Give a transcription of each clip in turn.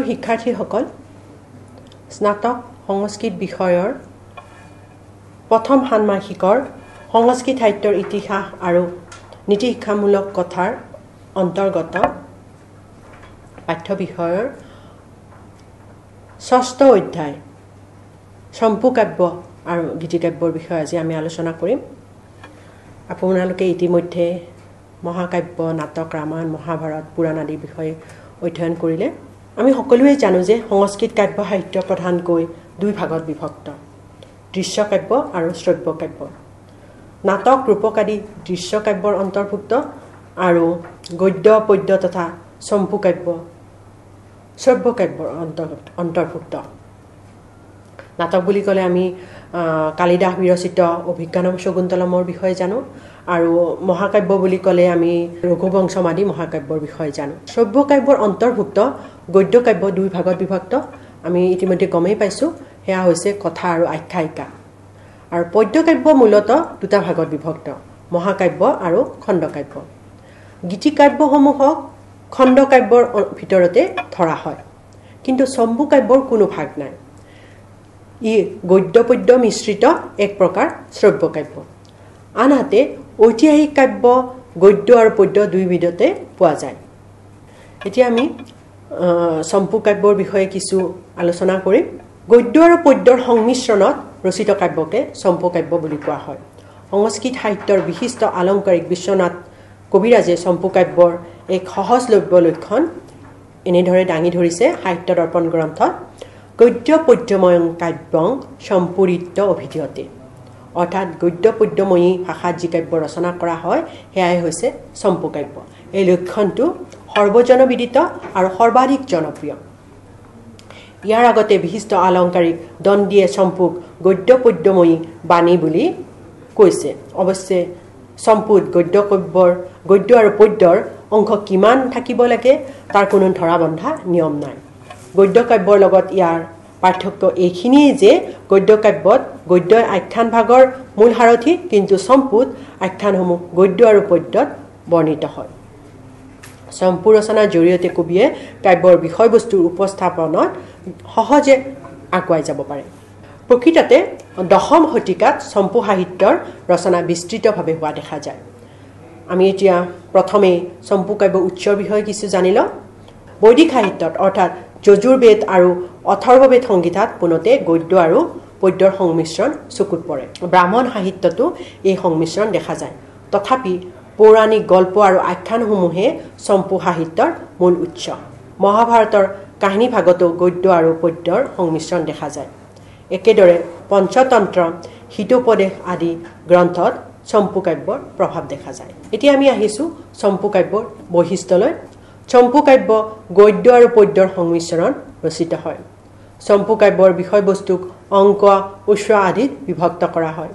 প্ৰিয় শিক্ষাৰ্থীসকল স্নাতক সংস্কৃত বিষয়ৰ প্ৰথম ষাণ্মাসিকৰ সংস্কৃত সাহিত্যৰ ইতিহাস আৰু নীতি শিক্ষামূলক কথাৰ অন্তৰ্গত পাঠ্য বিষয়ৰ ষষ্ঠ অধ্যায় চম্পু কাব্য আৰু গীতিকাব্যৰ বিষয়ে আজি আমি আলোচনা কৰিম। আপোনালোকে ইতিমধ্যে মহাকাব্য নাটক ৰামায়ণ মহাভাৰত পুৰাণ আদিৰ বিষয়ে অধ্যয়ন কৰিলে। আমি সকলোৱে জানো যে সংস্কৃত কাব্য সাহিত্য প্ৰধানকৈ দুই ভাগত বিভক্ত দৃশ্যকাব্য আৰু শ্ৰব্য কাব্য নাটক ৰূপক আদি দৃশ্যকাব্যৰ অন্তৰ্ভুক্ত আৰু গদ্য পদ্য তথা চম্পু কাব্য শ্ৰব্য কাব্যৰ অন্তৰ্ভুক্ত। নাটক বুলি ক'লে আমি কালিদাস বিৰচিত অভিজ্ঞানম শকুন্তলমৰ বিষয়ে জানো আৰু মহাকাব্য বুলি ক'লে আমি ৰঘুবংশমাদী মহাকাব্যৰ বিষয়ে জানো। শ্ৰব্য কাব্যৰ অন্তৰ্ভুক্ত গদ্য কাব্য দুই ভাগত বিভক্ত। আমি ইতিমধ্যে গমেই পাইছোঁ সেয়া হৈছে কথা আৰু আখ্যায়িকা। আৰু পদ্য কাব্য মূলতঃ দুটা ভাগত বিভক্ত মহাকাব্য আৰু খণ্ডকাব্য। গীতিকাব্যসমূহক খণ্ডকাব্যৰ ভিতৰতে ধৰা হয়। কিন্তু চম্বু কাব্যৰ কোনো ভাগ নাই। ই গদ্য পদ্য মিশ্ৰিত এক প্ৰকাৰ শ্ৰব্য কাব্য আনহাতে ঐতিহাসিক কাব্য গদ্য আৰু পদ্য দুইবিধতে পোৱা যায়। এতিয়া আমি চম্পু কাব্যৰ বিষয়ে কিছু আলোচনা কৰিম। গদ্য আৰু পদ্যৰ সংমিশ্ৰণত ৰচিত কাব্যকে চম্পু কাব্য বুলি কোৱা হয়। সংস্কৃত সাহিত্যৰ বিশিষ্ট আলংকাৰিক বিশ্বনাথ কবিৰাজে চম্পু কাব্যৰ এক সহজলভ্য লক্ষণ এনেদৰে দাঙি ধৰিছে সাহিত্য দৰ্পণ গ্ৰন্থত গদ্য পদ্যময় কাব্যং সম্পূৰিত অভিধীয়তে। অৰ্থাৎ গদ্য পদ্যময়ী ভাষাত যি কাব্য ৰচনা কৰা হয় সেয়াই হৈছে চম্পু কাব্য। এই লক্ষণটো সৰ্বজনবিদিত আৰু সৰ্বাধিক জনপ্ৰিয়। ইয়াৰ আগতে বিশিষ্ট আলংকাৰিক দণ্ডীয়ে চম্পুক গদ্য পদ্যময়ী বাণী বুলি কৈছে। অৱশ্যে চম্পুত গদ্য কাব্যৰ গদ্য আৰু পদ্যৰ অংশ কিমান থাকিব লাগে তাৰ কোনো ধৰা বন্ধা নিয়ম নাই। গদ্য কাব্যৰ লগত ইয়াৰ পাৰ্থক্য এইখিনিয়েই যে গদ্য কাব্যত গদ্য আখ্যান ভাগৰ মূল সাৰথি কিন্তু চম্পুত আখ্যানসমূহ গদ্য আৰু পদ্যত বৰ্ণিত হয়। চম্পু ৰচনাৰ জৰিয়তে কবিয়ে কাব্যৰ বিষয়বস্তুৰ উপস্থাপনত সহজে আগুৱাই যাব পাৰে। প্ৰকৃততে দশম শতিকাত চম্পু সাহিত্যৰ ৰচনা বিস্তৃতভাৱে হোৱা দেখা যায়। আমি এতিয়া প্ৰথমেই চম্পু কাব্য উৎসৰ বিষয়ে কিছু জানি লওঁ। বৈদিক সাহিত্যত অৰ্থাৎ যজুৰ্বেদ আৰু অথৰ্ববেদ সংগীতাত পোনতে গদ্য আৰু পদ্যৰ সংমিশ্ৰণ চকুত পৰে। ব্ৰাহ্মণ সাহিত্যতো এই সংমিশ্ৰণ দেখা যায়। তথাপি পৌৰাণিক গল্প আৰু আখ্যানসমূহে চম্পু সাহিত্যৰ মূল উৎস। মহাভাৰতৰ কাহিনী ভাগতো গদ্য আৰু পদ্যৰ সংমিশ্ৰণ দেখা যায়। একেদৰে পঞ্চতন্ত্ৰ হিতোপদেশ আদি গ্ৰন্থত চম্পু কাব্যৰ প্ৰভাৱ দেখা যায়। এতিয়া আমি আহিছোঁ চম্পু কাব্যৰ বৈশিষ্ট্যলৈ। চম্পু কাব্য গদ্য আৰু পদ্যৰ সংমিশ্ৰণ ৰচিত হয়। চম্পু কাব্যৰ বিষয়বস্তুক অংক উচ্চ আদিত বিভক্ত কৰা হয়।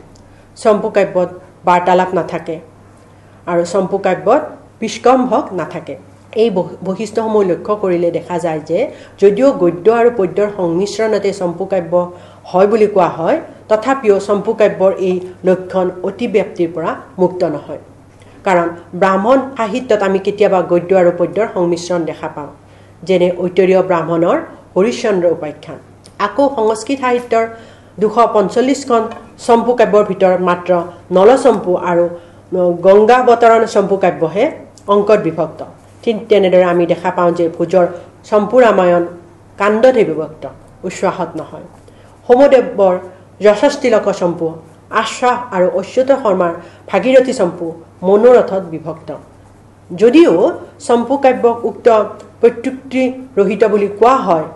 চম্পু কাব্যত বাৰ্তালাপ নাথাকে। আৰু চম্পু কাব্যত নাথাকে। এই বৈশিষ্ট্যসমূহ লক্ষ্য কৰিলে দেখা যায় যে যদিও গদ্য আৰু পদ্যৰ সংমিশ্ৰণতে চম্পু কাব্য হয় বুলি কোৱা হয় তথাপিও চম্পু কাব্যৰ এই লক্ষণ অতিব্যাপ্তিৰ পৰা মুক্ত নহয়। কাৰণ ব্ৰাহ্মণ সাহিত্যত আমি কেতিয়াবা গদ্য আৰু পদ্যৰ সংমিশ্ৰণ দেখা পাওঁ যেনে ঐতৰীয় ব্ৰাহ্মণৰ হৰিশ্চন্দ্ৰ উপাখ্যান। আকৌ সংস্কৃত সাহিত্যৰ দুশ পঞ্চল্লিছখন চম্পু কাব্যৰ ভিতৰত মাত্ৰ নলচম্পু আৰু গংগাৱতৰণ চম্পু কাব্যহে অংকত বিভক্ত। ঠিক তেনেদৰে আমি দেখা পাওঁ যে ভোজৰ চম্পু ৰামায়ণ কাণ্ডতহে বিভক্ত উচ্ছ্বাসত নহয়। সোমদেৱৰ যশস্তিলক চম্পু আশ্বাস আৰু অচ্যুত শৰ্মাৰ ভাগীৰথী চম্পু মনোৰথত বিভক্ত। যদিও চম্পু কাব্যক উক্ত প্ৰত্যুক্তিৰহিত বুলি কোৱা হয়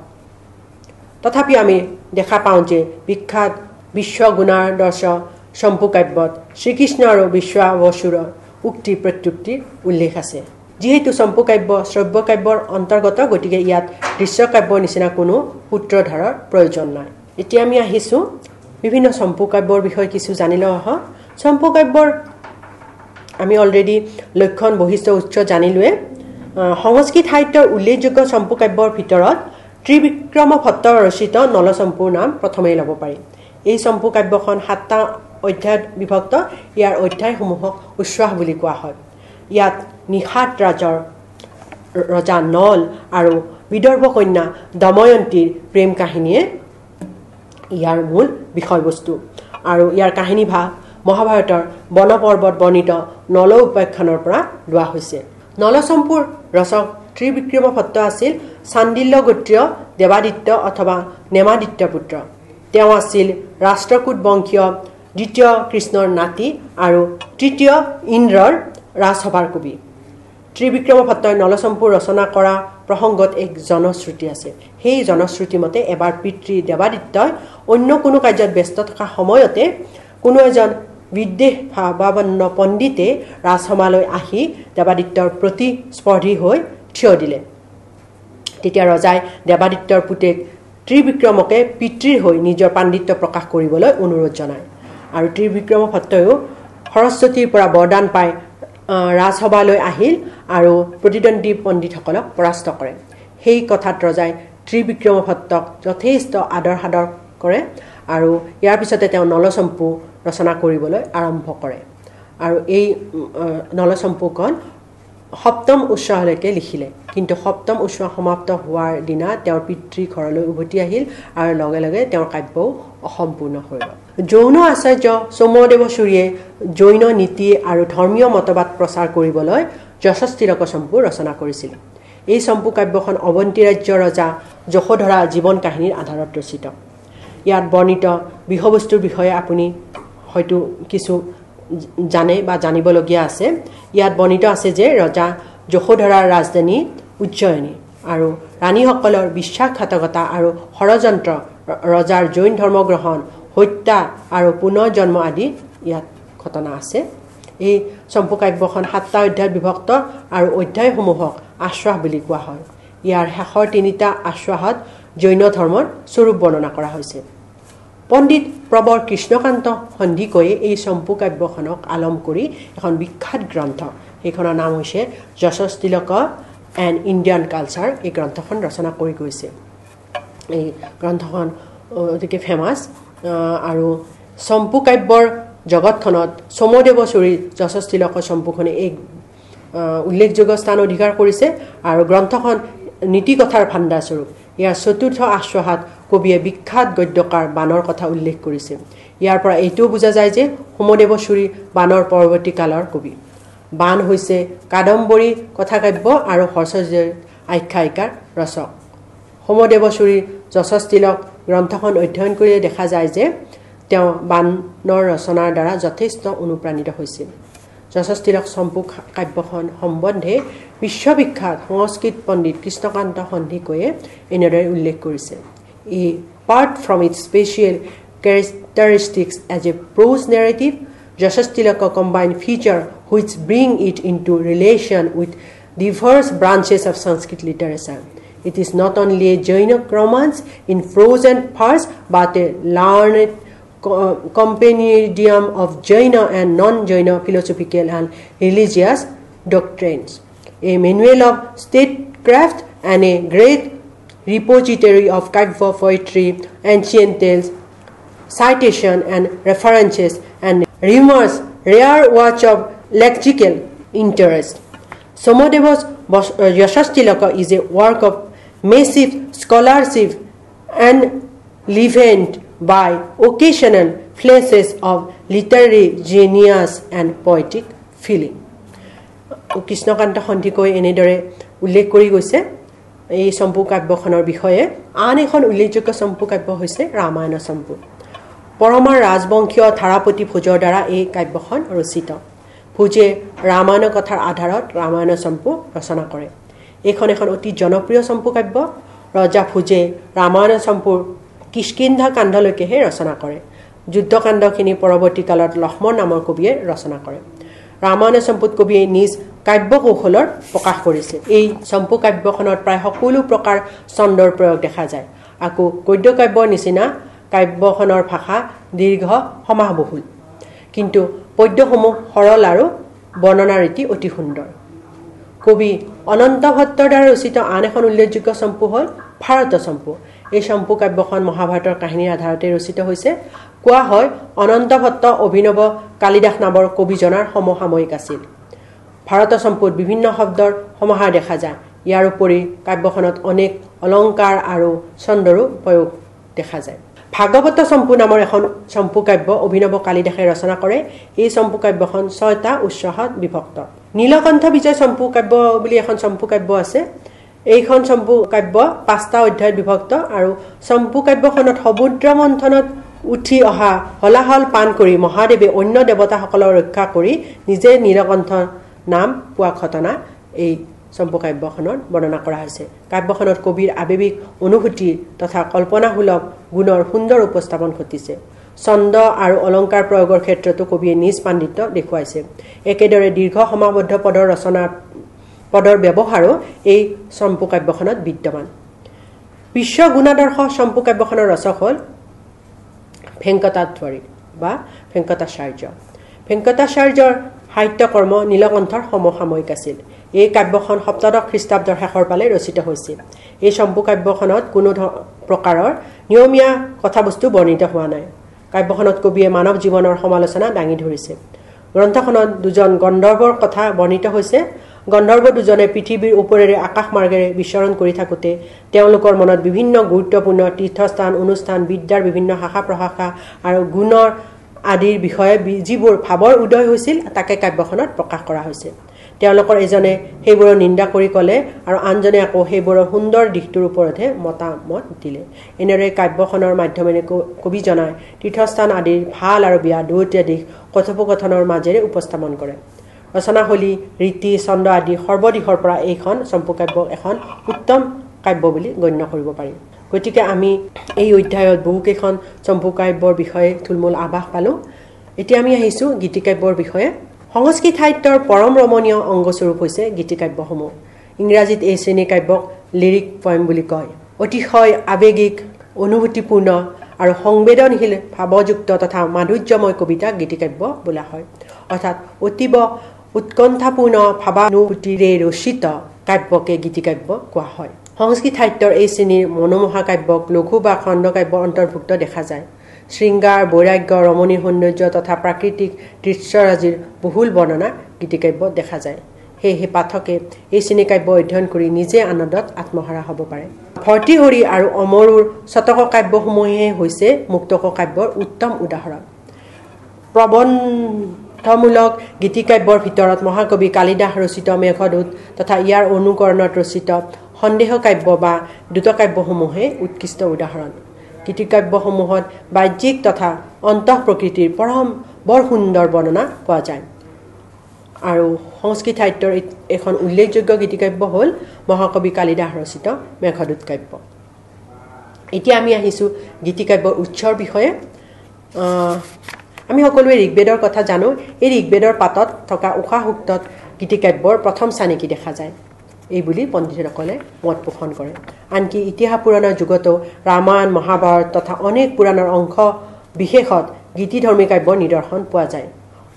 তথাপি আমি দেখা পাওঁ যে বিখ্যাত বিশ্বগুণাদৰ্শ চম্পু কাব্যত শ্ৰীকৃষ্ণ আৰু বিশ্বাৱসুৰৰ উক্তি প্ৰত্যুক্তিৰ উল্লেখ আছে। যিহেতু চম্পু কাব্য শ্ৰব্য কাব্যৰ অন্তৰ্গত গতিকে ইয়াত দৃশ্যকাব্যৰ নিচিনা কোনো সূত্ৰধাৰৰ প্ৰয়োজন নাই। এতিয়া আমি আহিছোঁ বিভিন্ন চম্পু কাব্যৰ বিষয়ে কিছু জানি লওঁ আহক চম্পু কাব্যৰ আমি অলৰেডি লক্ষণ বৈশিষ্ট্য উৎস জানিলোৱে। সংস্কৃত সাহিত্যৰ উল্লেখযোগ্য চম্পু কাব্যৰ ভিতৰত ত্ৰিবিক্ৰম ভট্ট ৰচিত নলচম্পুৰ নাম প্ৰথমেই ল'ব পাৰি। এই চম্পু কাব্যখন সাতটা অধ্যায়ত বিভক্ত। ইয়াৰ অধ্যায়সমূহক উচ্ছ্বাস বুলি কোৱা হয়। ইয়াত নিষাদ ৰাজৰ ৰজা নল আৰু বিদৰ্ভ কন্যা দময়ন্তীৰ প্ৰেম কাহিনীয়ে ইয়াৰ মূল বিষয়বস্তু। আৰু ইয়াৰ কাহিনী ভাগ মহাভাৰতৰ বন পৰ্বত বৰ্ণিত নল উপাখ্যানৰ পৰা লোৱা হৈছে। নলচম্পুৰ ৰচক ত্ৰিবিক্ৰম ভট্ট আছিল চাণ্ডিল্য গোত্ৰীয় দেৱাদিত্য অথবা নেমাদিত্য পুত্ৰ। তেওঁ আছিল ৰাষ্ট্ৰকূট বংশীয় দ্বিতীয় কৃষ্ণৰ নাতি আৰু তৃতীয় ইন্দ্ৰৰ ৰাজসভাৰ কবি। ত্ৰিবিক্ৰম ভট্টই নলচম্পু ৰচনা কৰা প্ৰসংগত এক জনশ্ৰুতি আছে। সেই জনশ্ৰুতি মতে এবাৰ পিতৃ দেৱাদিত্যই অন্য কোনো কাৰ্যত ব্যস্ত থকা সময়তে কোনো এজন বিদ্বেষ ভাৱাপন্ন পণ্ডিতে ৰাজসভালৈ আহি দেৱাদিত্যৰ প্ৰতিস্পৰ্ধী হৈ থিয় দিলে। তেতিয়া ৰজাই দেৱাদিত্যৰ পুতেক ত্ৰিবিক্ৰমকে পিতৃৰ হৈ নিজৰ পাণ্ডিত্য প্ৰকাশ কৰিবলৈ অনুৰোধ জনায়। আৰু ত্ৰিবিক্ৰম ভট্টয়ো সৰস্বতীৰ পৰা বৰদান পাই ৰাজসভালৈ আহিল আৰু প্ৰতিদ্বন্দ্বী পণ্ডিতসকলক পৰাস্ত কৰে। সেই কথাত ৰজাই ত্ৰিবিক্ৰম ভট্টক যথেষ্ট আদৰ সাদৰ কৰে আৰু ইয়াৰ পিছতে তেওঁ নলচম্পু ৰচনা কৰিবলৈ আৰম্ভ কৰে। আৰু এই নলচম্পুখন সপ্তম উৎসাহলৈকে লিখিলে। কিন্তু সপ্তম উৎসাহ সমাপ্ত হোৱাৰ দিনা তেওঁৰ পিতৃ ঘৰলৈ উভতি আহিল আৰু লগে লগে তেওঁৰ কাব্যও অসম্পূৰ্ণ হৈ গ'ল। যৌন আচাৰ্য চৌমদেৱচুৰীয়ে জৈন নীতি আৰু ধৰ্মীয় মতবাদ প্ৰচাৰ কৰিবলৈ যশস্তিলক চম্পু ৰচনা কৰিছিল। এই চম্পু কাব্যখন অৱন্তী ৰাজ্যৰ ৰজা যশোধৰা জীৱন কাহিনীৰ আধাৰত ৰচিত। ইয়াত বৰ্ণিত বিষয়বস্তুৰ বিষয়ে আপুনি হয়তো কিছু জানে বা জানিবলগীয়া আছে। ইয়াত বৰ্ণিত আছে যে ৰজা যশোধৰাৰ ৰাজধানী উজ্জয়িনী আৰু ৰাণীসকলৰ বিশ্বাসঘাতকতা আৰু ষড়যন্ত্ৰ ৰজাৰ জৈন ধৰ্মগ্ৰহণ হত্যা আৰু পুনৰ জন্ম আদি ইয়াত ঘটনা আছে। এই চম্পু কাব্যখন সাতটা অধ্যায়ত বিভক্ত আৰু অধ্যায়সমূহক আশ্বাস বুলি কোৱা হয়। ইয়াৰ শেষৰ তিনিটা আশ্বাসত জৈন ধৰ্মৰ স্বৰূপ বৰ্ণনা কৰা হৈছে। পণ্ডিত প্ৰবৰ কৃষ্ণকান্ত সন্দিকৈয়ে এই চম্পু কাব্যখনক আলম কৰি এখন বিখ্যাত গ্ৰন্থ। সেইখনৰ নাম হৈছে Yashastilaka Tilaka and Indian culture. এই গ্ৰন্থখন ৰচনা কৰি গৈছে। এই গ্ৰন্থখন অতিকে ফেমাছ আৰু চম্পু কাব্যৰ জগতখনত চমদেৱচুৰী যশস্তিলক চম্পুখনে এই উল্লেখযোগ্য স্থান অধিকাৰ কৰিছে। আৰু গ্ৰন্থখন নীতিকথাৰ ভাণ্ডাৰস্বৰূপ। ইয়াৰ চতুৰ্থ আশ্বাসাত কবিয়ে বিখ্যাত গদ্যকাৰ বানৰ কথা উল্লেখ কৰিছে। ইয়াৰ পৰা এইটোও বুজা যায় যে সোমদেৱচুৰী বানৰ পৰৱৰ্তী কালৰ কবি। বান হৈছে কাদম্বৰী কথাকাব্য আৰু হৰ্ষজীৰ আখ্যায়িকাৰ ৰচক। সোমদেৱচুৰীৰ যশস্তিলক গ্ৰন্থখন অধ্যয়ন কৰিলে দেখা যায় যে তেওঁ বানৰ ৰচনাৰ দ্বাৰা যথেষ্ট অনুপ্ৰাণিত হৈছিল। যশস্তিলক চম্পু কাব্যখন সম্বন্ধে বিশ্ববিখ্যাত সংস্কৃত পণ্ডিত কৃষ্ণকান্ত সন্ধিকৈয়ে এনেদৰে উল্লেখ কৰিছে apart from it special characteristics as a prose narrative Yashastilaka combine feature which bring it into relation with diverse branches of Sanskrit literature it is not only a Jain romance in prose and verse but a learned compendium of Jaina and non-Jaina philosophical and religious doctrines, a manual of statecraft and a great repository of Kagva poetry, ancient tales, citation and references and rumors, rare watch of lexical interest. Somadeva's uh, Yashastilaka is a work of massive scholarship and levant by occasional flashes of literary genius and poetic feeling. Krishnakanta Sandikai এনেদৰে উল্লেখ কৰি গৈছে এই চম্পু কাব্যখনৰ বিষয়ে। আন এখন উল্লেখযোগ্য চম্পু কাব্য হৈছে ৰামায়ণ চম্পু। পৰমাৰ ৰাজবংশীয় ধাৰাপতি ভোজৰ দ্বাৰা এই কাব্যখন ৰচিত। ভোজে ৰামায়ণ কথাৰ আধাৰত ৰামায়ণ চম্পু ৰচনা কৰে। এইখন এখন অতি জনপ্ৰিয় চম্পু কাব্য। ৰজা ভোজে ৰামায়ণ চম্পুৰ কিষ্কিন্ধা কাণ্ডলৈকেহে ৰচনা কৰে। যুদ্ধকাণ্ডখিনি পৰৱৰ্তী কালত লক্ষ্মণ নামৰ কবিয়ে ৰচনা কৰে। ৰামায়ণ চম্পুত কবিয়ে নিজ কাব্য কৌশলৰ প্ৰকাশ কৰিছে এই চম্পু কাব্যখনত প্ৰায় সকলো প্ৰকাৰ চন্দৰ প্ৰয়োগ দেখা যায়। আকৌ গদ্য কাব্যৰ নিচিনা কাব্যখনৰ ভাষা দীৰ্ঘ সমাহবহুল। কিন্তু পদ্যসমূহ সৰল আৰু বৰ্ণনা ৰীতি অতি সুন্দৰ। কবি অনন্ত ভট্টৰ দ্বাৰা ৰচিত আন এখন উল্লেখযোগ্য চম্পু হ'ল ভাৰত চম্পু। এই চম্পু কাব্যখন মহাভাৰতৰ কাহিনীৰ আধাৰতে ৰচিত হৈছে। কোৱা হয় অনন্ত ভট্ট অভিনৱ কালিদাস নামৰ কবিজনাৰ সমসাময়িক আছিল। ভাৰত চম্পুত বিভিন্ন শব্দৰ সমাহাৰ দেখা যায়। ইয়াৰ উপৰি কাব্যখনত অনেক অলংকাৰ আৰু চন্দৰো প্ৰয়োগ দেখা যায়। ভাগৱত চম্পু নামৰ এখন চম্পু কাব্য অভিনৱ কালিদাসে ৰচনা কৰে। এই চম্পু কাব্যখন ছয়টা উৎসাহত বিভক্ত। নীলকণ্ঠ বিজয় চম্পু কাব্য বুলি এখন চম্পু কাব্য আছে। এইখন চম্পু কাব্য পাঁচটা অধ্যায়ত বিভক্ত আৰু চম্পু কাব্যখনত সমুদ্ৰ মন্থনত উঠি অহা হলাহল পাণ কৰি মহাদেৱে অন্য দেৱতাসকলক ৰক্ষা কৰি নিজে নীলকণ্ঠ নাম পোৱা ঘটনা এই চম্পু কাব্যখনত বৰ্ণনা কৰা হৈছে। কাব্যখনত কবিৰ আৱেগিক অনুভূতি তথা কল্পনাসুলভ গুণৰ সুন্দৰ উপস্থাপন ঘটিছে। ছন্দ আৰু অলংকাৰ প্ৰয়োগৰ ক্ষেত্ৰতো কবিয়ে নিজ পাণ্ডিত্য দেখুৱাইছে। একেদৰে দীৰ্ঘ সমাবদ্ধ পদৰ ৰচনাত পদৰ ব্যৱহাৰো এই চম্পু কাব্যখনত বিদ্যমান। বিশ্ব গুণাদৰ্শ চম্পু কাব্যখনৰ ৰচক হ'ল ভেংকটাধ্বৰী বা ভেংকটাচাৰ্য। ভেংকটাচাৰ্যৰ সাহিত্যকৰ্ম নীলকণ্ঠৰ সমসাময়িক আছিল। এই কাব্যখন সপ্তদশ খ্ৰীষ্টাব্দৰ শেষৰ পালে ৰচিত হৈছিল। এই চম্পু কাব্যখনত কোনো প্ৰকাৰৰ নিয়মীয়া কথাবস্তু বৰ্ণিত হোৱা নাই। কাব্যখনত কবিয়ে মানৱ জীৱনৰ সমালোচনা দাঙি ধৰিছে। গ্ৰন্থখনত দুজন গন্ধৰ্বৰ কথা বৰ্ণিত হৈছে। গন্ধৰ্ব দুজনে পৃথিৱীৰ ওপৰেৰে আকাশ মাৰ্গেৰে বিচৰণ কৰি থাকোঁতে তেওঁলোকৰ মনত বিভিন্ন গুৰুত্বপূৰ্ণ তীৰ্থস্থান অনুষ্ঠান বিদ্যাৰ বিভিন্ন শাখা প্ৰশাখা আৰু গুণৰ আদিৰ বিষয়ে যিবোৰ ভাৱৰ উদয় হৈছিল তাকে কাব্যখনত প্ৰকাশ কৰা হৈছে তেওঁলোকৰ এজনে সেইবোৰৰ নিন্দা কৰি ক'লে আৰু আনজনে আকৌ সেইবোৰৰ সুন্দৰ দিশটোৰ ওপৰতহে মতামত দিলে। এনেদৰে কাব্যখনৰ মাধ্যমেৰে কবিজনাই তীৰ্থস্থান আদিৰ ভাল আৰু বেয়া দুয়োটা দিশ কথোপকথনৰ মাজেৰে উপস্থাপন কৰে। ৰচনাশৈলী ৰীতি ছন্দ আদি সৰ্বদিশৰ পৰা এইখন চম্পুকাব্য এখন উত্তম কাব্য বুলি গণ্য কৰিব পাৰি। গতিকে আমি এই অধ্যায়ত বহুকেইখন চম্পুকাব্যৰ বিষয়ে থুলমূল আভাস পালোঁ। এতিয়া আমি আহিছোঁ গীতিকাব্যৰ বিষয়ে। সংস্কৃত সাহিত্যৰ পৰম ৰমণীয় অংগস্বৰূপ হৈছে গীতিকাব্যসমূহ। ইংৰাজীত এই শ্ৰেণী কাব্যক লিৰিক পইম বুলি কয়। অতিশয় আৱেগিক অনুভূতিপূৰ্ণ আৰু সংবেদনশীল ভাৱযুক্ত তথা মাধুৰ্যময় কবিতাক গীতিকাব্য বোলা হয়। অৰ্থাৎ অতীৱ উৎকণ্ঠাপূৰ্ণ ভাৱানুভূতিৰে ৰচিত কাব্যকে গীতিকাব্য কোৱা হয়। সংস্কৃত সাহিত্যৰ এই শ্ৰেণীৰ মনোমোহা কাব্যক লঘু বা খণ্ডকাব্য অন্তৰ্ভুক্ত দেখা যায়। শৃংগাৰ বৈৰাগ্য ৰমণীৰ সৌন্দৰ্য তথা প্ৰাকৃতিক দৃশ্যৰাজিৰ বহুল বৰ্ণনা গীতিকাব্যত দেখা যায়। সেয়েহে পাঠকে এই শ্ৰেণী কাব্য অধ্যয়ন কৰি নিজে আনন্দত আত্মহাৰা হ'ব পাৰে। ভৰ্তিহৰি আৰু অমৰুৰ শতক কাব্যসমূহে হৈছে মুক্তক কাব্যৰ উত্তম উদাহৰণ। প্ৰবন্ধমূলক গীতিকাব্যৰ ভিতৰত মহাকবি কালিদাস ৰচিত মেঘদূত তথা ইয়াৰ অনুকৰণত ৰচিত সন্দেহ কাব্য বা দ্ৰুতকাব্যসমূহে উৎকৃষ্ট উদাহৰণ। গীতিকাব্যসমূহত বাহ্যিক তথা অন্তঃ প্ৰকৃতিৰ পৰম বৰ সুন্দৰ বৰ্ণনা পোৱা যায়। আৰু সংস্কৃত সাহিত্যৰ এখন উল্লেখযোগ্য গীতিকাব্য হ'ল মহাকবি কালিদাস ৰচিত মেঘদূত কাব্য। এতিয়া আমি আহিছোঁ গীতিকাব্যৰ উৎসৰ বিষয়ে। আমি সকলোৱে ঋগবেদৰ কথা জানো। এই ঋগবেদৰ পাতত থকা উশাহসুক্তত গীতিকাব্যৰ প্ৰথম চানেকি দেখা যায়। এই বুলি পণ্ডিতসকলে মত পোষণ কৰে। আনকি ইতিহাস পুৰাণৰ যুগতো ৰামায়ণ মহাভাৰত তথা অনেক পুৰাণৰ অংশ বিশেষত গীতিধৰ্মী কাব্যৰ নিদৰ্শন পোৱা যায়।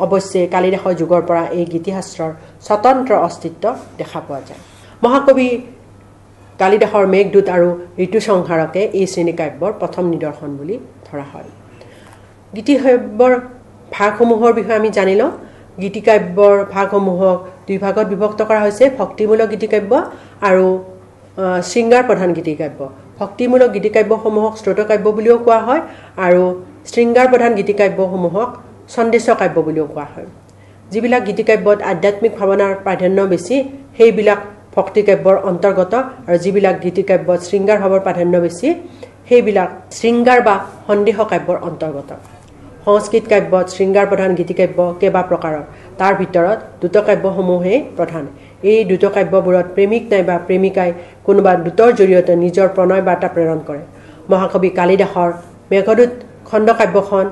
অৱশ্যে কালিদাসৰ যুগৰ পৰা এই গীতিশাস্ত্ৰৰ স্বতন্ত্ৰ অস্তিত্ব দেখা পোৱা যায়। মহাকবি কালিদাসৰ মেঘদূত আৰু ঋতুসংহাৰকে এই শ্ৰেণী কাব্যৰ প্ৰথম নিদৰ্শন বুলি ধৰা হয়। গীতিকাব্যৰ ভাগসমূহৰ বিষয়ে আমি জানি লওঁ। গীতিকাব্যৰ ভাগসমূহক দুই ভাগত বিভক্ত কৰা হৈছে ভক্তিমূলক গীতিকাব্য আৰু শৃংগাৰ প্ৰধান গীতিকাব্য। ভক্তিমূলক গীতিকাব্যসমূহক স্ৰোতকাব্য বুলিও কোৱা হয় আৰু শৃংগাৰ প্ৰধান গীতিকাব্যসমূহক সন্দেশ কাব্য বুলিও কোৱা হয়। যিবিলাক গীতিকাব্যত আধ্যাত্মিক ভাৱনাৰ প্ৰাধান্য বেছি সেইবিলাক ভক্তিকাব্যৰ অন্তৰ্গত আৰু যিবিলাক গীতিকাব্যত শৃংগাৰ ভাৱৰ প্ৰাধান্য বেছি সেইবিলাক শৃংগাৰ বা সন্দেহ কাব্যৰ অন্তৰ্গত। সংস্কৃত কাব্যত শৃংগাৰ প্ৰধান গীতিকাব্য কেইবা প্ৰকাৰৰ। তাৰ ভিতৰত দ্ৰুতকাব্যসমূহেই প্ৰধান। এই দ্ৰুতকাব্যবোৰত প্ৰেমিক নাইবা প্ৰেমিকাই কোনোবা দ্ৰুতৰ জৰিয়তে নিজৰ প্ৰণয় বাৰ্তা প্ৰেৰণ কৰে। মহাকবি কালিদাসৰ মেঘদূত খণ্ডকাব্যখন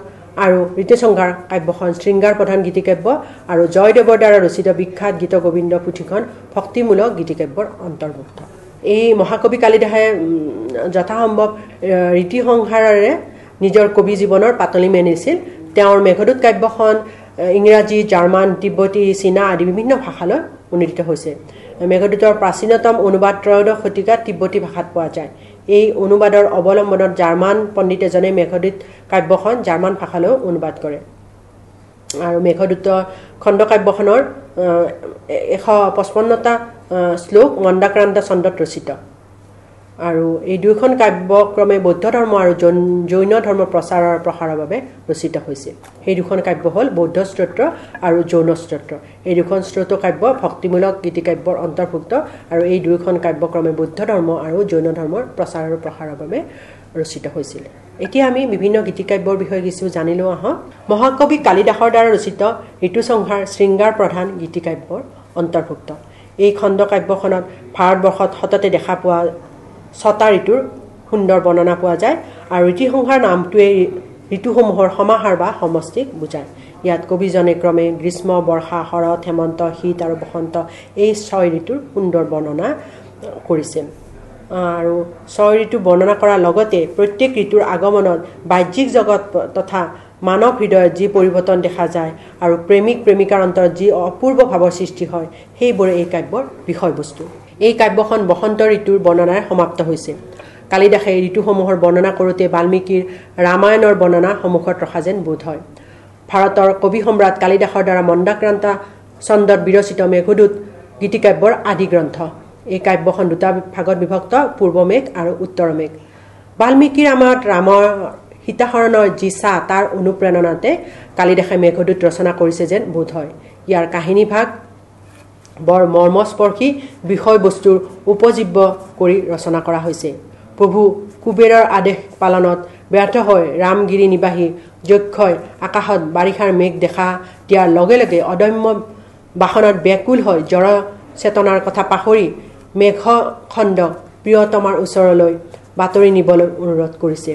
আৰু ঋতুসংহাৰ কাব্যখন শৃংগাৰ প্ৰধান গীতিকাব্য আৰু জয়দেৱৰ দ্বাৰা ৰচিত বিখ্যাত গীত গোবিন্দ পুথিখন ভক্তিমূলক গীতিকাব্যৰ অন্তৰ্ভুক্ত। এই মহাকবি কালিদাসে যথাসম্ভৱ ৰীতিসংহাৰেৰে নিজৰ কবি জীৱনৰ পাতলি মেলিছিল। তেওঁৰ মেঘদূত কাব্যখন ইংৰাজী জাৰ্মান তিব্বতী চীনা আদি বিভিন্ন ভাষালৈ অনুদিত হৈছে। মেঘদূতৰ প্ৰাচীনতম অনুবাদ ত্ৰয়োদশ শতিকাত তিব্বতী ভাষাত পোৱা যায়। এই অনুবাদৰ অৱলম্বনত জাৰ্মান পণ্ডিত এজনে মেঘদূত কাব্যখন জাৰ্মান ভাষালৈও অনুবাদ কৰে। আৰু মেঘদূত খণ্ডকাব্যখনৰ এশ পঁচপন্নটা শ্লোক মন্দাক্ৰান্ত চন্দত ৰচিত। আৰু এই দুয়োখন কাব্যক্ৰমে বৌদ্ধ ধৰ্ম আৰু জৈন ধৰ্ম প্ৰচাৰৰ প্ৰসাৰৰ বাবে ৰচিত হৈছিল। সেই দুখন কাব্য হ'ল বৌদ্ধ স্তোত্ৰ আৰু যৌন স্তোত্ৰ। এই দুখন স্ত্ৰোত কাব্য ভক্তিমূলক গীতিকাব্যৰ অন্তৰ্ভুক্ত আৰু এই দুয়োখন কাব্যক্ৰমে বৌদ্ধ ধৰ্ম আৰু জৈন ধৰ্মৰ প্ৰচাৰ আৰু প্ৰসাৰৰ বাবে ৰচিত হৈছিল। এতিয়া আমি বিভিন্ন গীতিকাব্যৰ বিষয়ে কিছু জানিলোঁ আহক মহাকবি কালিদাসৰ দ্বাৰা ৰচিত ঋতুসংহাৰ শৃংগাৰ প্ৰধান গীতিকাব্যৰ অন্তৰ্ভুক্ত। এই খণ্ড কাব্যখনত ভাৰতবৰ্ষত সততে দেখা পোৱা ছটা ঋতুৰ সুন্দৰ বৰ্ণনা পোৱা যায় আৰু ঋতুসংহাৰ নামটোৱে ঋতুসমূহৰ সমাহাৰ বা সমষ্টিক বুজায়। ইয়াত কবিজনে ক্ৰমে গ্ৰীষ্ম বৰ্ষা শৰৎ হেমন্ত শীত আৰু বসন্ত এই ছয় ঋতুৰ সুন্দৰ বৰ্ণনা কৰিছে। আৰু ছয় ঋতু বৰ্ণনা কৰাৰ লগতে প্ৰত্যেক ঋতুৰ আগমনত বাহ্যিক জগত তথা মানৱ হৃদয়ত যি পৰিৱৰ্তন দেখা যায় আৰু প্ৰেমিক প্ৰেমিকাৰ অন্তৰত যি অপূৰ্ব ভাৱৰ সৃষ্টি হয় সেইবোৰে এই কাব্যৰ বিষয়বস্তু। এই কাব্যখন বসন্ত ঋতুৰ বৰ্ণনাৰে সমাপ্ত হৈছে। কালিদাসে ঋতুসমূহৰ বৰ্ণনা কৰোঁতে বাল্মীকিৰ ৰামায়ণৰ বৰ্ণনা সন্মুখত ৰখা যেন বোধ হয়। ভাৰতৰ কবি সম্ৰাট কালিদাসৰ দ্বাৰা মন্দাক্ৰান্তা চন্দত বিৰচিত মেঘদূত গীতিকাব্যৰ আদি গ্ৰন্থ। এই কাব্যখন দুটা ভাগত বিভক্ত পূৰ্বমেঘ আৰু উত্তৰমেঘ বাল্মীকিৰ ৰামায়ণত ৰামৰ সীতাহৰণৰ যি চাহ তাৰ অনুপ্ৰেৰণাতে কালিদাসে মেঘদূত ৰচনা কৰিছে যেন বোধ হয়। ইয়াৰ কাহিনীভাগ বৰ মৰ্মস্পৰ্শী বিষয়বস্তুৰ উপজীব্য কৰি ৰচনা কৰা হৈছে। প্ৰভু কুবেৰৰ আদেশ পালনত ব্যৰ্থ হৈ ৰামগিৰি নিবাসী যক্ষই আকাশত বাৰিষাৰ মেঘ দেখা দিয়াৰ লগে লগে অদম্য বাসনত ব্যাকুল হৈ জড় চেতনাৰ কথা পাহৰি মেঘখণ্ড প্ৰিয়তমাৰ ওচৰলৈ বাতৰি নিবলৈ অনুৰোধ কৰিছে।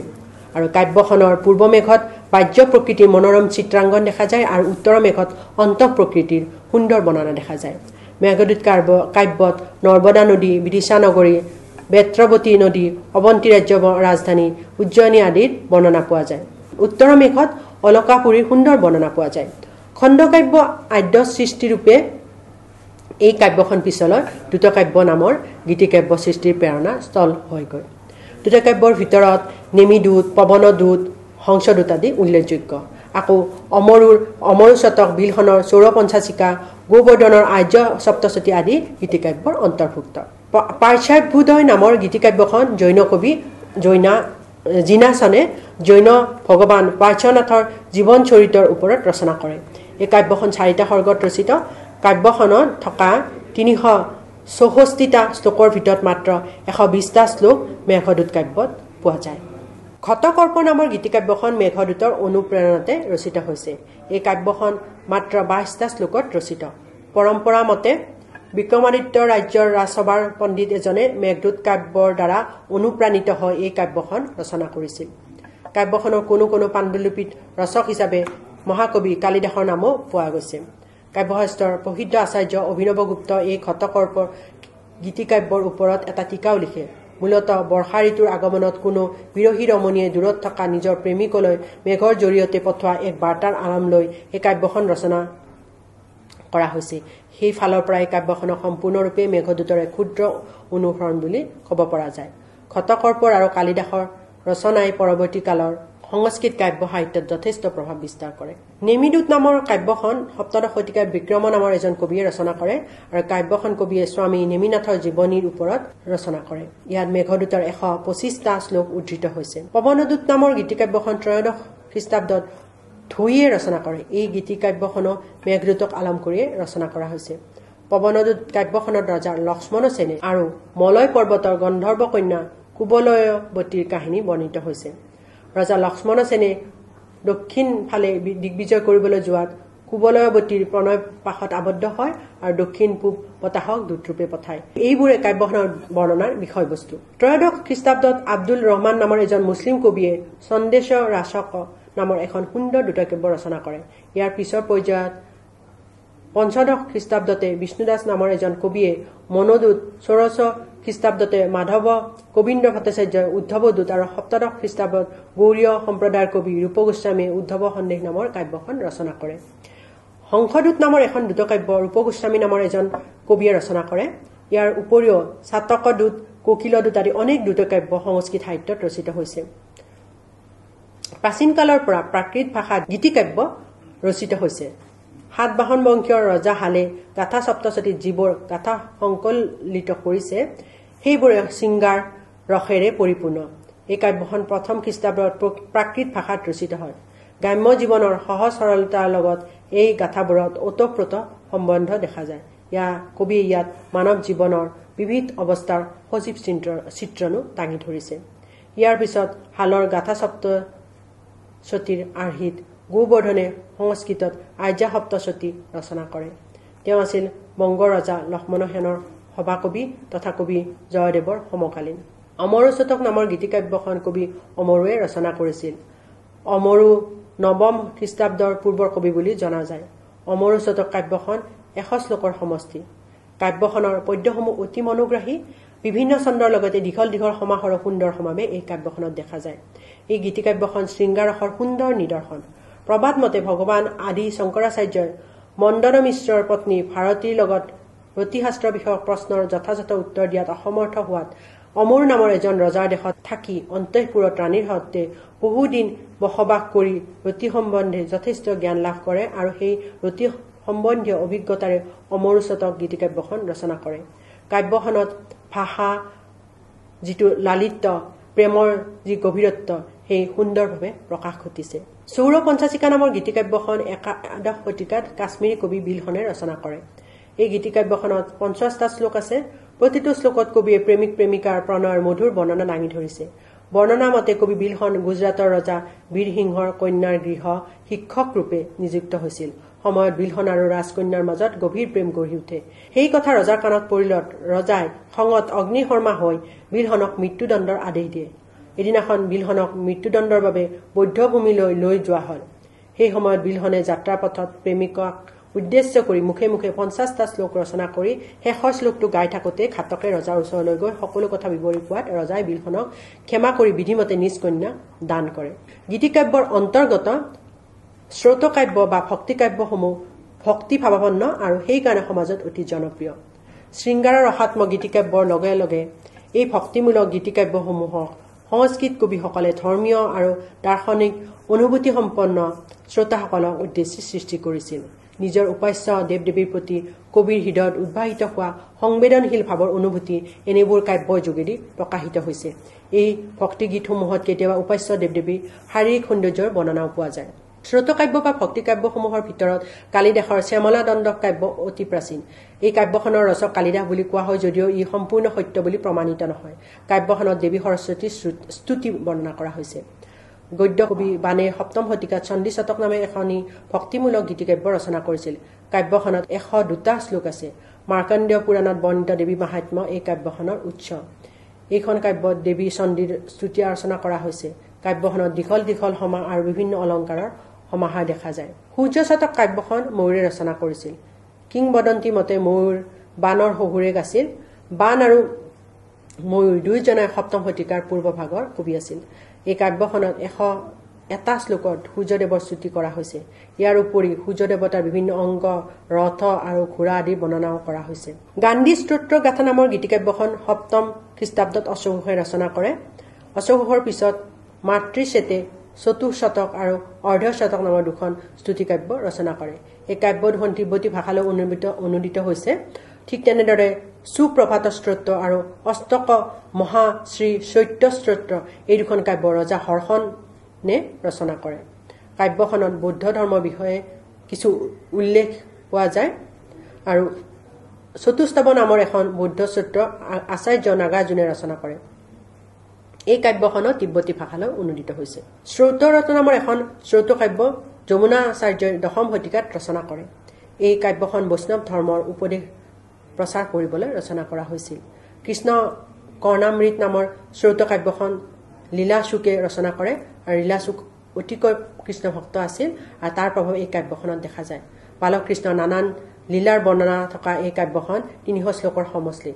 আৰু কাব্যখনৰ পূৰ্ব মেঘত বাহ্য প্ৰকৃতিৰ মনোৰম চিত্ৰাংগন দেখা যায় আৰু উত্তৰ মেঘত অন্তঃ প্ৰকৃতিৰ সুন্দৰ বৰ্ণনা দেখা যায়। মেঘদূত কাব্য কাব্যত নৰ্মদা নদী বিদিশা নগৰী বেত্ৰৱতী নদী অৱন্তী ৰাজ্য ৰাজধানী উজ্জয়িনী আদিৰ বৰ্ণনা পোৱা যায়। উত্তৰ মেঘত অলকাপুৰীৰ সুন্দৰ বৰ্ণনা পোৱা যায়। খণ্ডকাব্য আদ্য সৃষ্টিৰূপে এই কাব্যখন পিছলৈ দ্ৰুতকাব্য নামৰ গীতিকাব্য সৃষ্টিৰ প্ৰেৰণা স্থল হয়গৈ। দ্ৰুতকাব্যৰ ভিতৰত নেমিদূত পৱনদূত হংসদূত আদি উল্লেখযোগ্য। আকৌ অমৰুৰ অমৰুচতক বিলখনৰ চৌৰপঞ্চাচিকা গোবৰ্ধনৰ আৰ্য সপ্তচতী আদি গীতিকাব্যৰ অন্তৰ্ভুক্ত। পাৰ্চাভোদয় নামৰ গীতিকাব্যখন জৈন কবি জৈনা জিনাচনে জৈন ভগৱান পাৰ্শ্বনাথৰ জীৱন চৰিত্ৰৰ ওপৰত ৰচনা কৰে। এই কাব্যখন চাৰিটা সৰ্গত ৰচিত। কাব্যখনত থকা তিনিশ চৌষষ্ঠিটা শ্লোকৰ ভিতৰত মাত্ৰ এশ বিছটা শ্লোক মেঘদূত কাব্যত পোৱা যায়। ঘটকৰ্প নামৰ গীতিকাব্যখন মেঘদূতৰ অনুপ্ৰেৰণাতে ৰচিত হৈছে। এই কাব্যখন মাত্ৰ বাইছটা শ্লোকত ৰচিত। পৰম্পৰা মতে বিক্ৰমাদিত্য ৰাজ্যৰ ৰাজসভাৰ পণ্ডিত এজনে মেঘদূত কাব্যৰ দ্বাৰা অনুপ্ৰাণিত হৈ এই কাব্যখন ৰচনা কৰিছিল। কাব্যখনৰ কোনো কোনো পাণ্ডুলিপিত ৰচক হিচাপে মহাকবি কালিদাসৰ নামো পোৱা গৈছে। কাব্যশাস্ত্ৰৰ প্ৰসিদ্ধ আচাৰ্য অভিনৱগুপ্ত এই ঘটকৰ্পৰ গীতিকাব্যৰ ওপৰত এটা টীকাও লিখে। মূলতঃ বৰ্ষা ঋতুৰ আগমনত কোনো বিৰহী ৰমণীয়ে দূৰত থকা নিজৰ প্ৰেমিকলৈ মেঘৰ জৰিয়তে পঠোৱা এক বাৰ্তাৰ আৰাম লৈ এই কাব্যখন ৰচনা কৰা হৈছে। সেই ফালৰ পৰা এই কাব্যখনক সম্পূৰ্ণৰূপে মেঘদূতৰে ক্ষুদ্ৰ অনুসৰণ বুলি ক'ব পৰা যায়। ঘটকৰ্পৰ আৰু কালিদাসৰ ৰচনাই পৰৱৰ্তী কালৰ সংস্কৃত কাব্য সাহিত্যত যথেষ্ট প্ৰভাৱ বিস্তাৰ কৰে। নেমিদূত নামৰ কাব্যখন সপ্তদশ শতিকাত বিক্ৰম নামৰ এজন কবিয়ে ৰচনা কৰে আৰু কাব্যখন কবিয়ে স্বামী নেমিনাথৰ জীৱনীৰ ওপৰত ৰচনা কৰে। ইয়াত মেঘদূতৰ এশ পঁচিছটা শ্লোক উদ্ধৃত হৈছে। পৱনদূত নামৰ গীতিকাব্যখন ত্ৰয়োদশ খ্ৰীষ্টাব্দত ধুইয়ে ৰচনা কৰে। এই গীতিকাব্যখনো মেঘদূতক আলম কৰিয়ে ৰচনা কৰা হৈছে। পৱনদূত কাব্যখনত ৰজা লক্ষ্মণ সেনে আৰু মলয় পৰ্বতৰ গন্ধৰ্ব কন্যা কুবলয়ৱতীৰ কাহিনী বৰ্ণিত হৈছে। ৰজা লক্ষ্মণ সেনে দক্ষিণ ফালে দিগ্বিজয় কৰিবলৈ যোৱাত কুবলয়ৱতীৰ প্ৰণয় পাশত আবদ্ধ হয় আৰু দক্ষিণ পূব বতাহক দূতৰূপে পঠায়। এইবোৰে কাব্যখনৰ বৰ্ণনাৰ বিষয়বস্তু। ত্ৰয়োদশ খ্ৰীষ্টাব্দত আব্দুল ৰহমান নামৰ এজন মুছলিম কবিয়ে সন্দেশ ৰাচক নামৰ এখন সুন্দৰ দ্ৰুতকাব্য ৰচনা কৰে। ইয়াৰ পিছৰ পৰ্যায়ত পঞ্চদশ খ্ৰীষ্টাব্দতে বিষ্ণুদাস নামৰ এজন কবিয়ে মনোদূত ষোড়শ খ্ৰীষ্টাব্দতে মাধৱ গোবিন্দ ভট্টাচাৰ্যই উদ্ধৱদূত আৰু সপ্তদশ খ্ৰীষ্টাব্দত গৌৰীয় সম্প্ৰদায়ৰ কবি ৰূপ গোস্বামীয়ে উদ্ধৱ সন্দেহ নামৰ কাব্যখন ৰচনা কৰে। হংসদূত নামৰ এখন দ্ৰুতকাব্য ৰূপ গোস্বামী নামৰ এজন কবিয়ে ৰচনা কৰে। ইয়াৰ উপৰিও চাতকদূত ককিলদূত আদি অনেক দ্ৰুতকাব্য সংস্কৃত সাহিত্যত ৰচিত হৈছে। প্ৰাচীন কালৰ পৰা প্ৰাকৃত ভাষাত গীতিকাব্য ৰচিত হৈছে। সাতবাহন বংশীয় ৰজা হালে গাথা সপ্তশতীত যিবোৰ গাথা সংকলিত কৰিছে সেইবোৰে শৃংগাৰ ৰসেৰে পৰিপূৰ্ণ। এই কাব্যখন প্ৰথম খ্ৰীষ্টাব্দত প্ৰাকৃত ভাষাত ৰচিত হয়। গ্ৰাম্য জীৱনৰ সহজ সৰলতাৰ লগত এই গাথাবোৰত ওতঃপ্ৰোত সম্বন্ধ দেখা যায়। ইয়াৰ কবিয়ে ইয়াত মানৱ জীৱনৰ বিবিধ অৱস্থাৰ সজীৱ চিত্ৰণো দাঙি ধৰিছে। ইয়াৰ পিছত হালৰ গাথা সপ্তশতীৰ আৰ্হিত গোবৰ্ধনে সংস্কৃতত আৰ্যা সপ্তশতী ৰচনা কৰে। তেওঁ আছিল বংগ ৰজা লক্ষ্মণ সেনৰ সভাকবি তথা কবি জয়দেৱৰ সমকালীন। অমৰু শতক নামৰ গীতিকাব্যখন কবি অমৰুৱে ৰচনা কৰিছিল। অমৰু নৱম খ্ৰীষ্টাব্দৰ পূৰ্বৰ কবি বুলি জনা যায়। অমৰু শতক কাব্যখন এশ শ্লোকৰ সমষ্টি। কাব্যখনৰ পদ্যসমূহ অতি মনোগ্ৰাহী। বিভিন্ন চন্দ্ৰৰ লগতে দীঘল দীঘল সমাসৰ সুন্দৰ সমাৱে এই কাব্যখনত দেখা যায়। এই গীতিকাব্যখন শৃংগাৰসৰ সুন্দৰ নিদৰ্শন। প্ৰবাদ মতে ভগৱান আদি শংকৰাচাৰ্যই মণ্ডন মিশ্ৰৰ পত্নী ভাৰতীৰ লগত ৰতিশাস্ত্ৰ বিষয়ক প্ৰশ্নৰ যথাযথ উত্তৰ দিয়াত অসমৰ্থ হোৱাত অমুৰ নামৰ এজন ৰজাৰ দেশত থাকি অন্তঃপুৰত ৰাণীৰ সত্তে বহুদিন বসবাস কৰি ৰতি সম্বন্ধে যথেষ্ট জ্ঞান লাভ কৰে আৰু সেই ৰতি সম্বন্ধীয় অভিজ্ঞতাৰে অমৰুচতক গীতিকাব্যখন ৰচনা কৰে। কাব্যখনত ভাষা যিটো লালিত্য প্ৰেমৰ যি গভীৰত্ব সেই সুন্দৰভাৱে প্ৰকাশ ঘটিছে। চৌৰ পঞ্চাচিকা নামৰ গীতিকাব্যখন একাদশ শতিকাত কাশ্মীৰী কবি বিলখনে ৰচনা কৰে। এই গীতিকাব্যখনত পঞ্চাছটা শ্লোক আছে। প্ৰতিটো শ্লোকত কবিয়ে প্ৰেমিক প্ৰেমিকাৰ প্ৰণয়ৰ মধুৰ বৰ্ণনা দাঙি ধৰিছে। বৰ্ণনা মতে কবি বিলখন গুজৰাটৰ ৰজা বীৰসিংহৰ কন্যাৰ গৃহ শিক্ষক ৰূপে নিযুক্ত হৈছিল। সময়ত বিলখন আৰু ৰাজকন্যাৰ মাজত গভীৰ প্ৰেম গঢ়ি উঠে। সেই কথা ৰজাৰ কাণত পৰিলত। ৰজাই খঙত অগ্নিশৰ্মা হৈ বিলখনক মৃত্যুদণ্ডৰ আদেশ দিয়ে। এদিনাখন বিলখনক মৃত্যুদণ্ডৰ বাবে বৌদ্ধভূমিলৈ লৈ যোৱা হল। সেই সময়ত বিলখনে যাত্ৰা পথত প্ৰেমিকক উদ্দেশ্য কৰি মুখে মুখে পঞ্চাছটা শ্লোক ৰচনা কৰি শেষৰ শ্লোকটো গাই থাকোতে ঘাতকে ৰজাৰ ওচৰলৈ গৈ সকলো কথা বিৱৰি পোৱাত ৰজাই বিলখনক ক্ষমা কৰি বিধিমতে নিজ কন্যাক দান কৰে। গীতিকাব্যৰ অন্তৰ্গত শ্ৰোতকাব্য বা ভক্তিকাব্যসমূহ ভক্তি ভাৱাপন্ন আৰু সেইকাৰণে সমাজত অতি জনপ্ৰিয়। শৃংগাৰৰ ৰসাত্মক গীতিকাব্যৰ লগে লগে এই ভক্তিমূলক গীতিকাব্যসমূহক সংস্কৃত কবিসকলে ধৰ্মীয় আৰু দাৰ্শনিক অনুভূতি সম্পন্ন শ্ৰোতাসকলক উদ্দেশ্যে সৃষ্টি কৰিছিল। নিজৰ উপাস্য দেৱ দেৱীৰ প্ৰতি কবিৰ হৃদয়ত উদ্ভাসিত হোৱা সংবেদনশীল ভাৱৰ অনুভূতি এনেবোৰ কাব্যৰ যোগেদি প্ৰকাশিত হৈছে। এই ভক্তিগীতসমূহত কেতিয়াবা উপাস্য দেৱ দেৱীৰ শাৰীৰিক সৌন্দৰ্যৰ বৰ্ণনাও পোৱা যায়। শ্ৰোতকাব্য বা ভক্তিকাব্যসমূহৰ ভিতৰত কালিদাসৰ শ্যামলা দণ্ডক কাব্য অতি প্ৰাচীন। এই কাব্যখনৰ ৰচক কালিদাস বুলি কোৱা হয় যদিও ই সম্পূৰ্ণ সত্য বুলি প্ৰমাণিত নহয়। কাব্যখনত দেৱী সৰস্বতীৰ স্তুতি বৰ্ণনা কৰা হৈছে। গদ্য কবি বানে সপ্তম শতিকাত চণ্ডী শতক নামে এখনি ভক্তিমূলক গীতিকাব্য ৰচনা কৰিছিল। কাব্যখনত এশ দুটা শ্লোক আছে। মাৰ্কণ্ডেয় পুৰাণত বৰ্ণিত দেৱী মাহাত্ম এই কাব্যখনৰ উৎস। এইখন কাব্যত দেৱী চণ্ডীৰ স্তুতি ৰচনা কৰা হৈছে। কাব্যখনত দীঘল দীঘল সমা আৰু বিভিন্ন অলংকাৰৰ সমাহাৰ দেখা যায় সূৰ্য শতক কাব্যখন ময়ূৰে ৰচনা কৰিছিল। কিংবদন্তী মতে ময়ূৰ বানৰ শহুৰেক আছিল বান আৰু ময়ূৰ দুয়োজনাই সপ্তম শতিকাৰ পূৰ্বভাগৰ কবি আছিল। এই কাব্যখনত এশ এটা শ্লোকত সূৰ্যদেৱৰ স্তুতি কৰা হৈছে। ইয়াৰ উপৰি সূৰ্যদেৱতাৰ বিভিন্ন অংগ ৰথ আৰু ঘোঁৰা আদিৰ বৰ্ণনাও কৰা হৈছে। গান্ধী স্তোত্ৰ গাথা নামৰ গীতিকাব্যখন সপ্তম খ্ৰীষ্টাব্দত অশোকে ৰচনা কৰে। অশোকৰ পিছত মাতৃশ্বেতে চতুশতক আৰু অৰ্ধ শতক নামৰ দুখন স্তুতিকাব্য ৰচনা কৰে। এই কাব্য দুখন তিব্বতী ভাষালৈ অনুমিত অনুদিত হৈছে। ঠিক তেনেদৰে সুপ্ৰভাত স্তোত্ৰ আৰু অষ্টক মহাশ্ৰী চৈত্য স্তোত্ৰ এই দুখন কাব্য ৰজা হৰ্ষণে ৰচনা কৰে। কাব্যখনত বৌদ্ধ ধৰ্মৰ বিষয়ে কিছু উল্লেখ পোৱা যায় আৰু চতুস্তৱ নামৰ এখন বৌদ্ধ চৰিত্ৰ আচাৰ্য নাগাৰ্জুনে ৰচনা কৰে। এই কাব্যখনো তিব্বতী ভাষালৈ অনুদিত হৈছে। শ্ৰৌতৰত নামৰ এখন শ্ৰৌত কাব্য যমুনা আচাৰ্যই দশম শতিকাত ৰচনা কৰে। এই কাব্যখন বৈষ্ণৱ ধৰ্মৰ উপদেশ প্ৰচাৰ কৰিবলৈ ৰচনা কৰা হৈছিল। কৃষ্ণ কৰ্ণামৃত নামৰ শ্ৰৌত কাব্যখন লীলাচুকে ৰচনা কৰে আৰু লীলাচুক অতিকৈ কৃষ্ণ ভক্ত আছিল আৰু তাৰ প্ৰভাৱ এই কাব্যখনত দেখা যায়। বালক কৃষ্ণ নানান লীলাৰ বৰ্ণনা থকা এই কাব্যখন তিনিশ শ্লোকৰ সমষ্টি।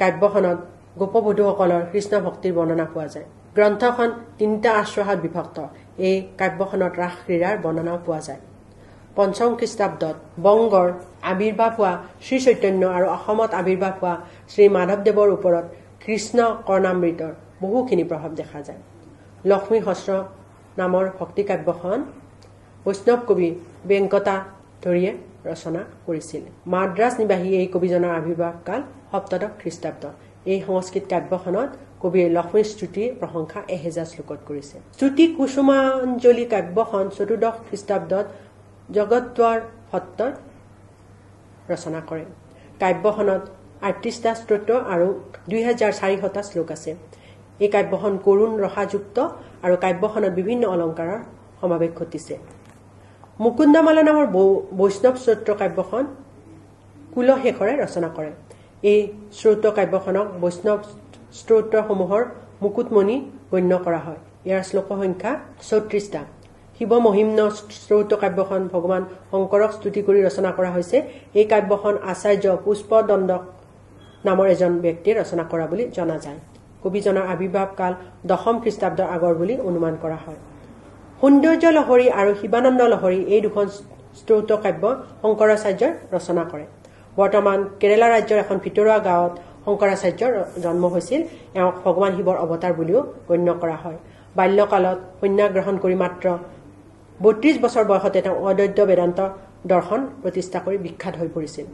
কাব্যখনত গোপবধূসকলৰ কৃষ্ণ ভক্তিৰ বৰ্ণনা পোৱা যায়। গ্ৰন্থখন তিনিটা আশ্ৰহাত বিভক্ত। এই কাব্যখনত ৰাস ক্ৰীড়াৰ বৰ্ণনাও পোৱা যায়। পঞ্চম খ্ৰীষ্টাব্দত বংগৰ আৱিৰ্ভাৱ হোৱা শ্ৰী চৈতন্য আৰু অসমত আৱিৰ্ভাৱ হোৱা শ্ৰী মাধৱদেৱৰ ওপৰত কৃষ্ণ কৰ্ণামৃতৰ বহুখিনি প্ৰভাৱ দেখা যায়। লক্ষ্মী হস্ৰ নামৰ ভক্তি কাব্যখন বৈষ্ণৱ কবি বেংকটা ধৰিয়ে ৰচনা কৰিছিল। মাদ্ৰাজ নিবাসী এই কবিজনৰ আৱিৰ্ভাৱ কাল সপ্তদশ খ্ৰীষ্টাব্দ। এই সংস্কৃত কাব্যখনত কবিয়ে লক্ষ্মী স্তুতিৰ প্ৰশংসা এহেজাৰ শ্লোকত কৰিছে। শ্ৰুতি কুসুমাঞ্জলি কাব্যখন চতুৰ্দশ খ্ৰীষ্টাব্দত জগত্বৰ ভট্টই ৰচনা কৰে। কাব্যখনত আঠত্ৰিশটা স্তোত্ৰ আৰু দুই হাজাৰ চাৰিশটা শ্লোক আছে। এই কাব্যখন কৰুণ ৰসাযুক্ত আৰু কাব্যখনত বিভিন্ন অলংকাৰৰ সমাৱেশ ঘটিছে। মুকুন্দামালা নামৰ বৈষ্ণৱ স্তোত্ৰ কাব্যখন কুলশেখৰে ৰচনা কৰে। এই শ্ৰোত কাব্যখনক বৈষ্ণৱ স্তোত্ৰসমূহৰ মুকুটমণি গণ্য কৰা হয়। ইয়াৰ শ্লোক সংখ্যা চৌত্ৰিশটা শিৱ মহিম্ন শ্ৰৌত কাব্যখন ভগৱান শংকৰক স্তুতি কৰি ৰচনা কৰা হৈছে। এই কাব্যখন আচাৰ্য পুষ্পদণ্ডক নামৰ এজন ব্যক্তিয়ে ৰচনা কৰা বুলি জনা যায়। কবিজনৰ আৱিৰ্ভাৱ কাল দশম খ্ৰীষ্টাব্দৰ আগৰ বুলি অনুমান কৰা হয়। সৌন্দৰ্য লহৰী আৰু শিৱানন্দ লহৰী এই দুখন স্তৌত কাব্য শংকৰাচাৰ্যই ৰচনা কৰে। বৰ্তমান কেৰেলা ৰাজ্যৰ এখন ভিতৰুৱা গাঁৱত শংকৰাচাৰ্যৰ জন্ম হৈছিল। এওঁক ভগৱান শিৱৰ অৱতাৰ বুলিও গণ্য কৰা হয়। বাল্যকালত সন্ন্যাস গ্ৰহণ কৰি মাত্ৰ বত্ৰিশ বছৰ বয়সতে তেওঁ অদ্বৈত বেদান্ত দৰ্শন প্ৰতিষ্ঠা কৰি বিখ্যাত হৈ পৰিছিল।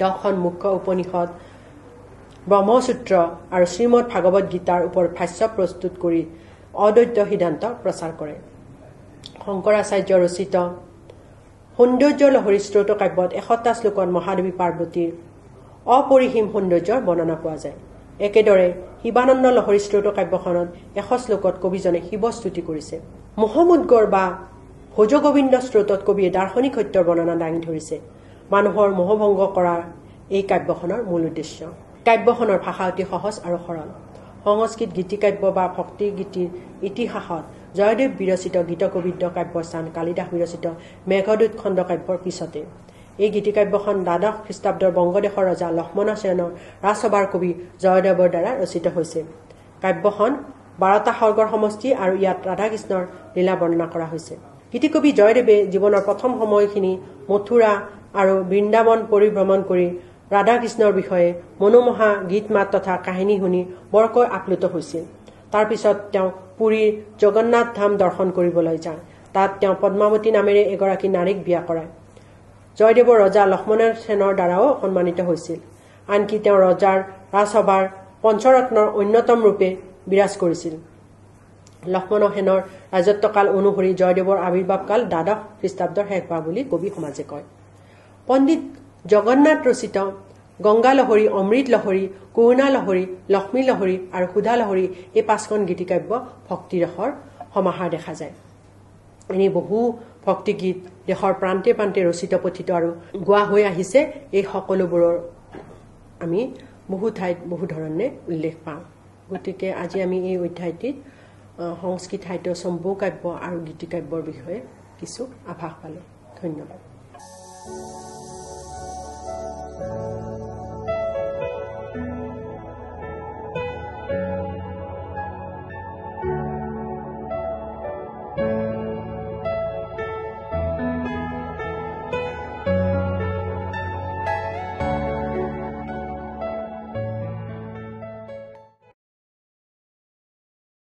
দহখন মুখ্য উপনিষদ ব্ৰহ্মসূত্ৰ আৰু শ্ৰীমদ ভাগৱত গীতাৰ ওপৰত ভাষ্য প্ৰস্তুত কৰি অদ্বৈত সিদ্ধান্ত প্ৰচাৰ কৰে। শংকৰাচাৰ্য ৰচিত সৌন্দৰ্য লহৰী স্ৰোত কাব্যত এশটা শ্লোকত মহাদেৱী পাৰ্বতীৰ অপৰিসীম সৌন্দৰ্যৰ বৰ্ণনা পোৱা যায়। একেদৰে শিৱানন্দ লহৰী স্ৰোত কাব্যখনত এশ শ্লোকত কবিজনে শিৱস্তুতি কৰিছে। মহমুদ্গৰ বা ভোজগোবিন্দ স্ৰোতত কবিয়ে দাৰ্শনিক সত্যৰ বৰ্ণনা দাঙি ধৰিছে। মানুহৰ মোহভংগ কৰাৰ এই কাব্যখনৰ মূল উদ্দেশ্য। কাব্যখনৰ ভাষা অতি সহজ আৰু সৰল। সংস্কৃত গীতিকাব্য বা ভক্তি গীতিৰ ইতিহাসত জয়দেৱ বিৰচিত গীতকবিদ্য কাব্যস্থান কালিদাস বিৰচিত মেঘদূত খণ্ড কাব্যৰ পিছতে। এই গীতিকাব্যখন দ্বাদশ খ্ৰীষ্টাব্দৰ বংগদেশৰ ৰজা লক্ষ্মণ সেনৰ ৰাজসভাৰ কবি জয়দেৱৰ দ্বাৰা ৰচিত হৈছে। কাব্যখন বাৰটা সৰ্গৰ সমষ্টি আৰু ইয়াত ৰাধাকৃষ্ণৰ লীলা বৰ্ণনা কৰা হৈছে। গীতিকবি জয়দেৱে জীৱনৰ প্ৰথম সময়খিনি মথুৰা আৰু বৃন্দাবন পৰিভ্ৰমণ কৰি ৰাধাকৃষ্ণৰ বিষয়ে মনোমোহা গীত মাত তথা কাহিনী শুনি বৰকৈ আপ্লুত হৈছিল। তাৰ পিছত তেওঁ পুৰীৰ জগন্নাথ ধাম দৰ্শন কৰিবলৈ যায়। তাত তেওঁ পদ্মাৱতী নামেৰে এগৰাকী নাৰীক বিয়া কৰায়। জয়দেৱৰ ৰজা লক্ষ্মণ সেনৰ দ্বাৰাও সন্মানিত হৈছিল। আনকি তেওঁ ৰজাৰ ৰাজসভাৰ পঞ্চৰত্নৰ অন্যতম ৰূপে বিৰাজ কৰিছিল। লক্ষ্মণ সেনৰ ৰাজত্বকাল অনুসৰি জয়দেৱৰ আৱিৰ্ভাৱ কাল দ্বাদশ খ্ৰীষ্টাব্দৰ শেষ হোৱা বুলি কবি সমাজে কয়। পণ্ডিত জগন্নাথ ৰচিত গংগা লহৰী অমৃত লহৰী কৰুণা লহৰী লক্ষ্মী লহৰী আৰু সুধা লহৰী এই পাঁচখন গীতিকাব্য ভক্তিৰসৰ সমাহাৰ দেখা যায়। এনে বহু ভক্তিগীত দেশৰ প্ৰান্তে প্ৰান্তে ৰচিত পঠিত আৰু গোৱা হৈ আহিছে এই সকলোবোৰৰ আমি বহু ঠাইত বহু ধৰণে উল্লেখ পাওঁ। গতিকে আজি আমি এই অধ্যায়টিত সংস্কৃত সাহিত্য চম্বু কাব্য আৰু গীতিকাব্যৰ বিষয়ে কিছু আভাস পালোঁ। ধন্যবাদ।